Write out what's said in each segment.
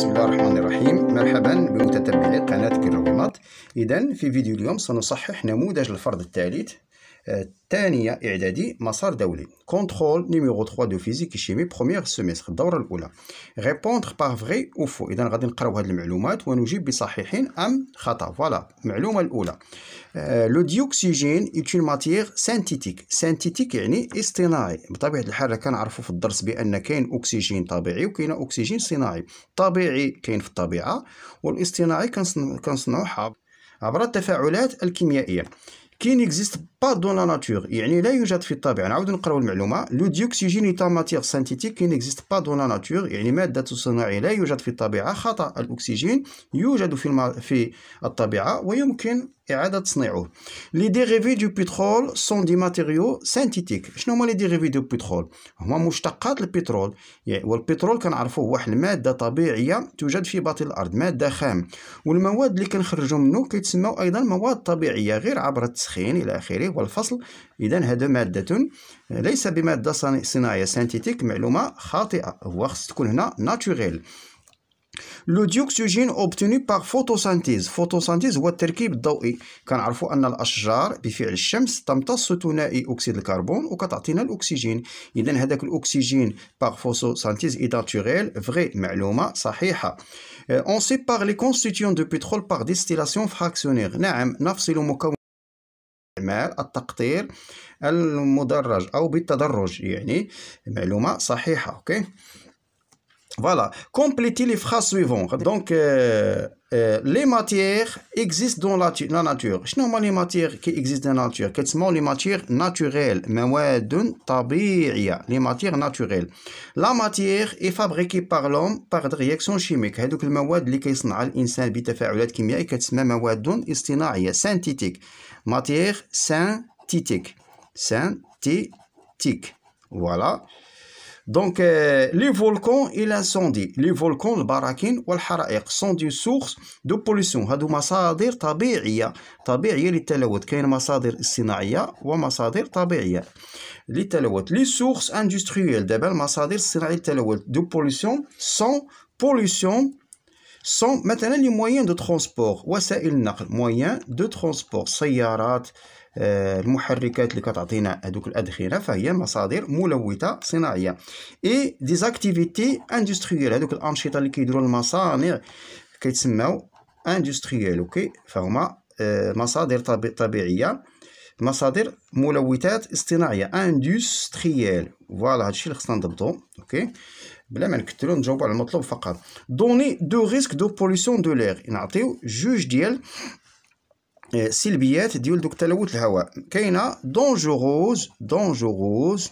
بسم الله الرحمن الرحيم. مرحبا بمتتبعي قناة كرويمات إذا في فيديو اليوم سنصحح نموذج الفرض الثالث ثانية إعدادي مسار دولي contrôle numéro 3 de physique chimie premier semestre الدورة الأولى répondre par vrai ou faux إذا غادي نقراو هاد المعلومات ونجيب بصحيح أم خطأ voilà المعلومة الأولى le dioxygène est une matière synthétique synthétique يعني اصطناعي بطبيعة الحال كنعرفوا في الدرس بأن كاين أكسجين طبيعي وكاين أكسجين صناعي طبيعي كاين في الطبيعة والاصطناعي كنصنعوه عبر التفاعلات الكيميائية qui n'existe pas dans la nature يعني لا يوجد في الطبيعة نعاود نقراو المعلومة le dioxygène est une matière synthétique n'existe pas dans la nature يعني مادة صناعية لا يوجد في الطبيعة خطأ الأكسجين يوجد في, الم... في الطبيعة ويمكن إعادة تصنيعه les dérivés du pétrole sont des matériaux synthétiques شنو هما les dérivés du pétrole هما مشتقات البترول يعني والبترول كنعرفوه واحد المادة طبيعية توجد في باطن الأرض مادة خام والمواد اللي كنخرجوا منه كيتسموا أيضا مواد طبيعية غير عبر التسخين إلى آخره والفصل. إذا هذا مادة ليس بمادة صناعية synthétique معلومة خاطئة. هو خص تكون هنا naturelle le dioxygène obtenu par photosynthèse photosynthèse هو التركيب الضوئي. كنعرفوا أن الأشجار بفعل الشمس تمتص ثنائي أكسيد الكربون وكتعطينا الأكسجين. اذا هذاك الأكسجين par photosynthèse est naturel vrai معلومة صحيحة. on sépare les constituants du pétrole par distillation fractionnée نعم نفصل مكون استعمال التقطير المدرج أو بالتدرج يعني معلومة صحيحة أوكي؟ Voilà. Complétez les phrases suivantes. Donc, euh, euh, les matières existent dans la, la nature. شنو هما les matières qui existent dans la nature كتسموا les matières naturelles مواد طبيعية les matières naturelles la matière est fabriquée par l'homme par des réactions chimiques هذوك المواد اللي كيصنعها الإنسان بتفاعلات كيميائية كتسمى مواد اصطناعية synthétique matière synthétique synthétique voilà Donc, euh, les volcans et l'incendie. Les volcans, البراكين والحرائق sont des sources de pollution. هادو مصادر طبيعية طبيعية للتلوث. كاين مصادر صناعية ومصادر طبيعية للتلوث. Les sources industrielles دابا المصادر الصناعية للتلوث de pollution sont pollution sont مثلا les moyens de transport وسائل النقل moyens de transport سيارات المحركات اللي كتعطينا هذوك الادخنه فهي مصادر ملوثة صناعية. اي ديزاكتيفيتي اندستريال هذوك الأنشطة اللي كيديروا المصانع كيتسموا اندستريال أوكي فهما مصادر طبيعية مصادر ملوثات اصطناعية industrielles voilà هادشي اللي خصنا نضبطو أوكي بلا ما نكثرو نجاوبو على المطلوب فقط. donner deux risques de pollution de l'air نعطيو جوج ديال سلبيات ديال donc تلوث الهواء كاينة dangereuse dangereuse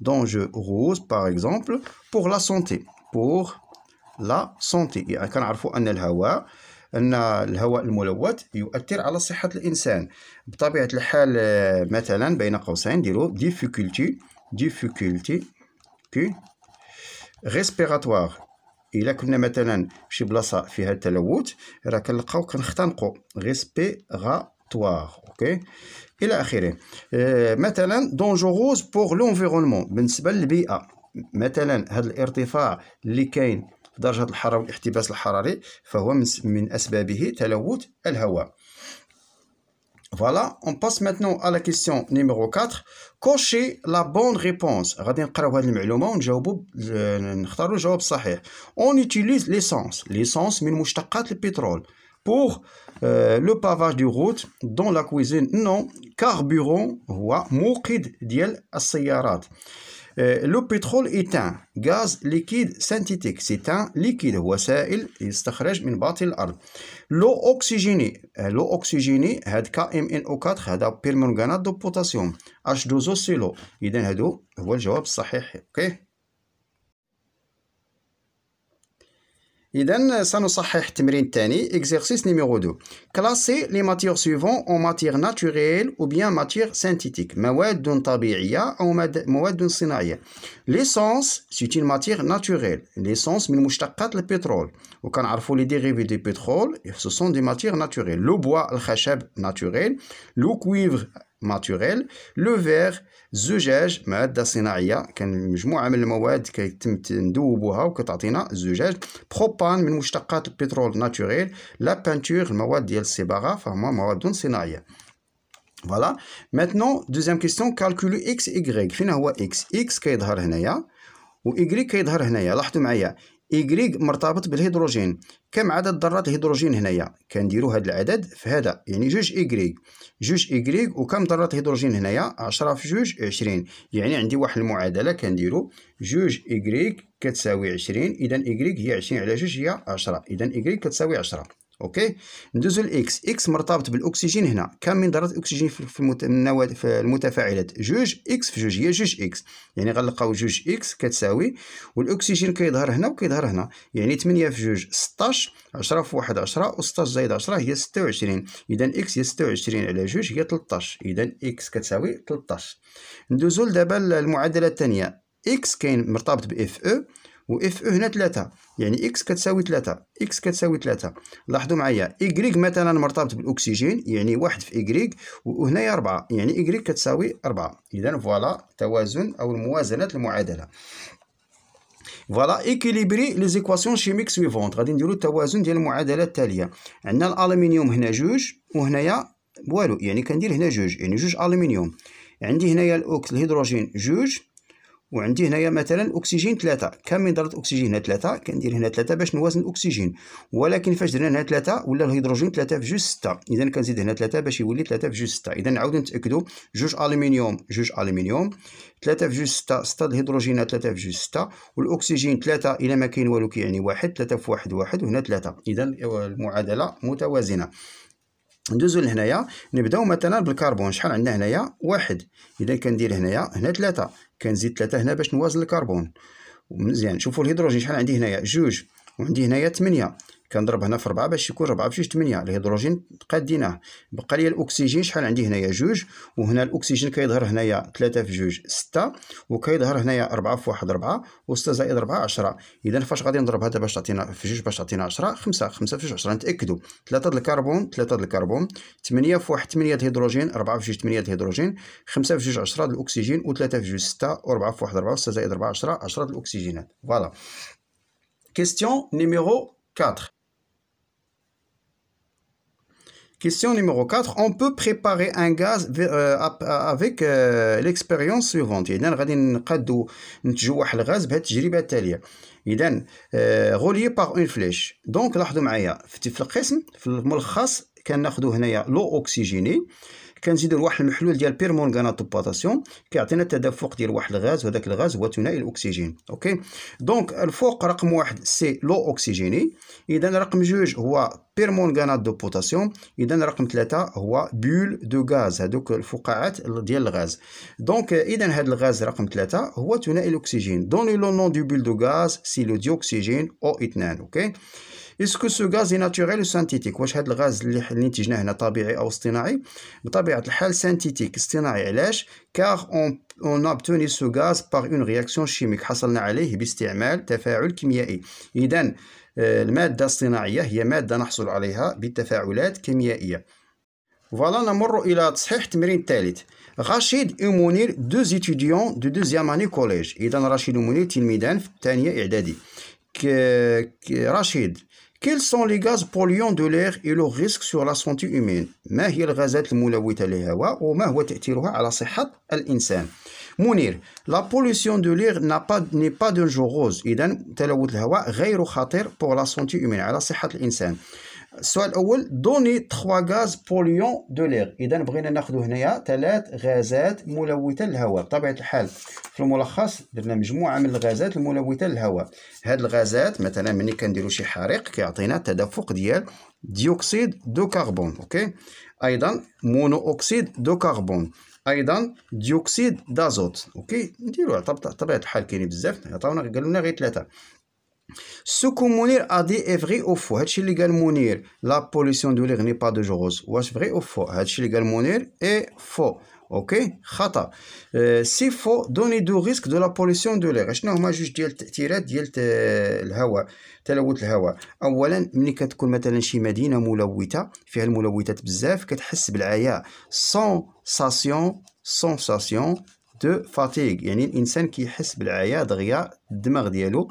dangereuse par exemple pour la santé pour la santé يعني كنعرفوا ان الهواء ان الهواء الملوث يؤثر على صحه الانسان بطبيعه الحال مثلا بين قوسين نديرو difficultés difficultés qui respiratoires إلا كنا مثلا شي بلاصة فيها التلوث راه كنلقاو كنختنقوا respiratoires أوكي؟ إلى آخره. آه مثلا dangereuse pour l'environnement بالنسبة للبيئة. مثلا هذا الارتفاع اللي كاين درجة الحرارة والاحتباس الحراري فهو من أسبابه تلوث الهواء. Voilà, on passe maintenant à la question numéro 4. Cochez la bonne réponse. Euh, on utilise l'essence. L'essence, le pétrole. Pour euh, le pavage du route dans la cuisine, non. Carburant, diel le pétrole gaz liquide synthétique. C'est un liquide هو سائل يستخرج من باطن الأرض. l'eau oxygénée l'eau oxygénée هاد K Mn O 4 هذا permanganate de potassium H 2 O c'est l'eau اذا هادو هو الجواب الصحيح أوكي إذا سنصحح التمرين الثاني exercice numéro 2 classer les matières suivantes en matières naturelles ou bien matières synthétiques مواد طبيعية أو مواد صناعية l'essence c'est une matière naturelle l'essence من مشتقات البترول وكنعرفوا les dérivés du pétrole ce sont des matières naturelles le bois الخشب naturel le cuivre naturel le verre الزجاج مادة صناعية كان مجموعة من المواد كيتم ندوبوها وكتعطينا الزجاج بروبان من مشتقات البترول naturel la peinture المواد ديال الصباغة فهما مواد صناعية voilà maintenant deuxième question calculons x y فين هو إكس إكس كيظهر هنايا و ايغريك كيظهر هنايا لاحظوا معايا إيكغيك مرتبط بالهيدروجين. كم عدد ذرات الهيدروجين هنايا؟ كنديرو هاد العدد في هذا. يعني جوج إيكغيك جوج إيكغيك وكم ذرات الهيدروجين هنايا؟ عشرة في جوج عشرين. يعني عندي واحد المعادلة كنديرو جوج إيكغيك كتساوي عشرين. إذا إيكغيك هي عشرين. على جوج هي عشرة. إذا إيكغيك كتساوي عشرة. أوكي؟ ندوزو l'x x مرتبط بالأكسجين هنا. كم من ذرات الأكسجين في, المت... في المتفاعلات؟ جوج إكس في جوج. هي جوج إكس يعني غنلقاو جوج إكس كتساوي والأكسجين كيظهر هنا وكيظهر هنا. يعني 8 في جوج 16 10 في 1 10 و16 زائد 10 هي 26 اذا x هي 26 على جوج هي 13 اذا x كتساوي 13 ندوزو دابا المعادلة الثانية x كاين مرتبط ب Fe O و Fe O هنا 3 يعني إكس كتساوي 3 إكس كتساوي 3 لاحظوا معايا. ايكغيك مثلا مرتبط بالأكسجين يعني واحد في ايكغيك وهنايا 4 يعني ايكغيك كتساوي 4 اذا voilà توازن أو الموازنة المعادله voilà équilibrer les équations chimiques suivantes غادي نديرو التوازن ديال المعادلة التالية. عندنا الألومنيوم هنا جوج وهنايا والو. يعني كندير هنا جوج. يعني جوج ألومنيوم. عندي هنايا الاوكس الهيدروجين جوج. وعندي هنايا مثلا الاكسجين ثلاثة. كم من ذرة أكسجين هنا ثلاثة؟ كندير هنا ثلاثة باش نوازن الأكسجين. ولكن فاش درنا هنا ثلاثة ولا الهيدروجين ثلاثة في جوج ستة. اذا كنزيد هنا ثلاثة باش يولي ثلاثة في جوج ستة. اذا نعاودو نتأكدو. جوج ألومنيوم جوج ألومنيوم. ثلاثة في جوج ستة. ستة الهيدروجين ثلاثة في جوج ستة. والأكسجين ثلاثة إلى ما كاين والو كيعني واحد ثلاثة في واحد واحد وهنا ثلاثة. اذا المعادلة متوازنة. ندوزو لهنايا نبداو مثلا بالكربون. شحال عندنا هنايا؟ واحد. إذا كندير هنايا هنا ثلاثة كنزيد ثلاثة هنا باش نوازن الكربون. مزيان. شوفوا الهيدروجين شحال عندي هنايا؟ جوج. وعندي هنايا 8 كنضرب هنا في 4 باش يكون 4 في 8 الهيدروجين قاديناه. بقى لي الأكسجين شحال عندي هنايا؟ جوج. وهنا الأكسجين كيظهر هنايا 3 في جوج 6 وكيظهر هنايا 4 في 1 4 و6 زائد 4 10 اذا فاش غادي نضرب هذا باش تعطينا في جوج باش تعطينا 10 5 5 في جوج 10 نتأكدوا. 3 د الكربون 3 د الكربون. 8 في 1 8 د الهيدروجين 4 في جوج 8 د الهيدروجين. 5 في جوج 10 د الأكسجين. و3 في جوج 6 و4 في 1 4 و6 زائد 4 10 10 د الأكسجينات. Voilà. Question numéro 4 Question numéro 4. On peut préparer un gaz euh, avec euh, l'expérience suivante. إذا غادي نقادو نتجو واحد الغاز بهذه التجربة التالية. إذا relier par une flèche. Donc لاحظوا معايا في القسم في الملخص كناخذوا هنايا l'eau oxygénée كنزيدو لواحد المحلول ديال permanganate potassium كيعطينا التدفق ديال واحد الغاز وهذاك الغاز هو ثنائي الأكسجين OK؟ donc الفوق رقم واحد c'est l'eau oxygénée اذا رقم جوج هو permanganate de potassium اذا رقم ثلاثة هو bulles de gaz هذوك الفقاعات ديال الغاز. donc اذا هذا الغاز رقم ثلاثة هو ثنائي الأكسجين. donner le nom de bulles de gaz c'est le dioxygène O إثنان OK؟ est-ce que ce gaz naturel synthétique واش هذا الغاز اللي نتجناه هنا طبيعي أو اصطناعي بطبيعه الحال synthétique اصطناعي علاش car on a obtenu ce gaz par une réaction chimique حصلنا عليه باستعمال تفاعل كيميائي اذا الماده الصناعيه هي ماده نحصل عليها بالتفاعلات كيميائيه voilà نمر إلى تصحيح التمرين الثالث رشيد ومنير deux étudiants de deuxième année collège اذا رشيد ومنير تلميذان في الثانية اعدادي رشيد Quels sont les gaz polluants de l'air et leur risque sur la santé humaine ما هي الغازات الملوثة للهواء وما هو تأثيرها على صحة الإنسان منير لا بوليسيون دو لير n'a pas n'est pas dangereuse إذا تلوث الهواء غير خطير pour la santé humaine على صحة الإنسان السؤال الأول دوني 3 غاز بوليون دو لير إذا بغينا ناخذ هنايا ثلاث غازات ملوثة للهواء. بطبيعة الحال في الملخص درنا مجموعة من الغازات الملوثة للهواء. هاد الغازات مثلا ملي كنديروا شي حريق كيعطينا تدفق ديال dioxyde de carbone OK؟ أيضا monoxyde de carbone أيضا dioxyde d'azote OK؟ نديروا بطبيعه الحال كاينين بزاف. عطاونا قالوا لنا غير ثلاثة. Mounir a dit est vrai ou faux? هادشي اللي قال منير la pollution de l'air n'est pas dangereuse واش vrai ou faux هادشي اللي قال منير est faux OK خطا c'est faux donner deux risques de la pollution de l'air شنو هما جوج ديال التاثيرات ديال الهواء تلوث الهواء اولا ملي كتكون مثلا شي مدينه ملوثه فيها الملوثات بزاف كتحس بالعياء sensation sensation de fatigue يعني الانسان كيحس بالعيا دغيا الدماغ ديالو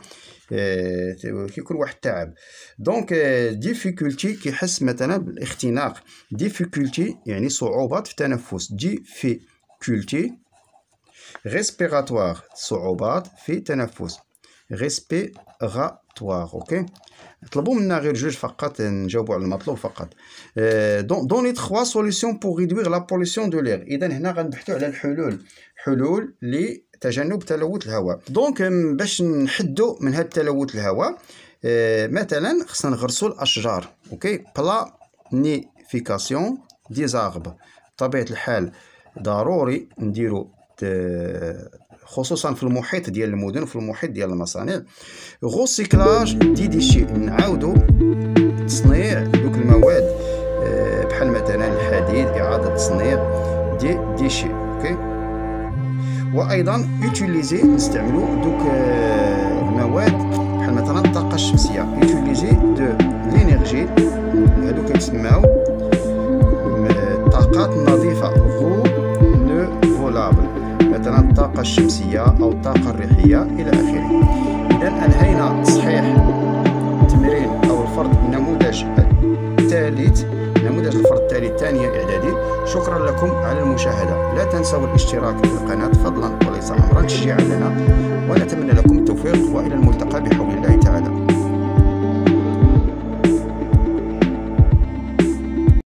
كيكون واحد التعب. donc difficulté كيحس مثلا بالاختناق. difficulté يعني صعوبات في التنفس. difficulté respiratoire صعوبات في التنفس. respiratoire OK طلبوا منا غير جوج فقط نجاوبوا على المطلوب فقط. donc donner trois solutions pour réduire la pollution de l'air اذا هنا غنبحثوا على الحلول. حلول لتجنب تلوث الهواء. donc باش نحدوا من هذا تلوث الهواء مثلا خصنا نغرسوا الأشجار OK؟ planification des arbres بطبيعة الحال ضروري نديروا خصوصا في المحيط ديال المدن وفي المحيط ديال المصانع. recyclage des déchets نعاودو تصنيع دوك المواد آه، بحال مثلا الحديد إعادة تصنيع des déchets OK؟ وأيضا utiliser نستعملو دوك آه، المواد بحال مثلا الطاقة الشمسية. utiliser de l'énergie هادو كيتسماو الطاقات النظيفه renouvelable مثلا الطاقة الشمسية أو الطاقة الريحية إلى آخره. المشاهدة. لا تنسوا الاشتراك في القناة فضلا وليس أمرا تشجيعا لنا ونتمنى لكم التوفيق وإلى الملتقى بحب